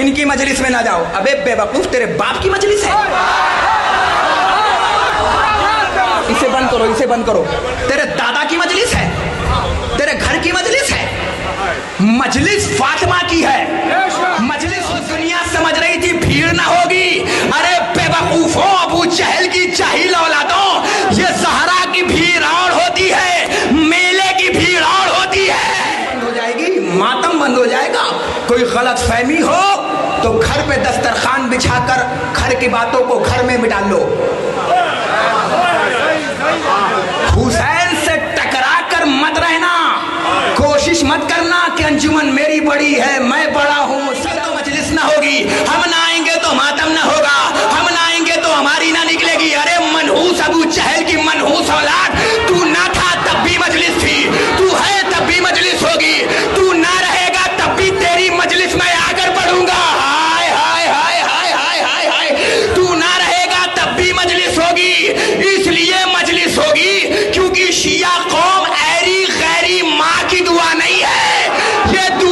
इनकी मजलिस में ना जाओ। अबे बेवकूफ़, तेरे बाप की मजलिस है। इसे बंद करो, इसे बंद करो। तेरे दादा की मजलिस है। तेरे घर की मजलिस है। मजलिस फातिमा की है। मजलिस दुनिया समझ रही थी, भीड़ ना होगी। अरे बेवकूफों अबू चहल की चाहिल औलादों। ये सहारा की भीड़ और होती है। मेले की भीड़ और होती है। बंद हो जाएगी, मातम बंद हो जाएगा। कोई गलत फहमी हो तो घर पे दस्तरखान बिछाकर घर की बातों को घर में मिटा लो। हुसैन से टकरा कर मत रहना। कोशिश मत करना कि अंजुमन मेरी बड़ी है, मैं बड़ा à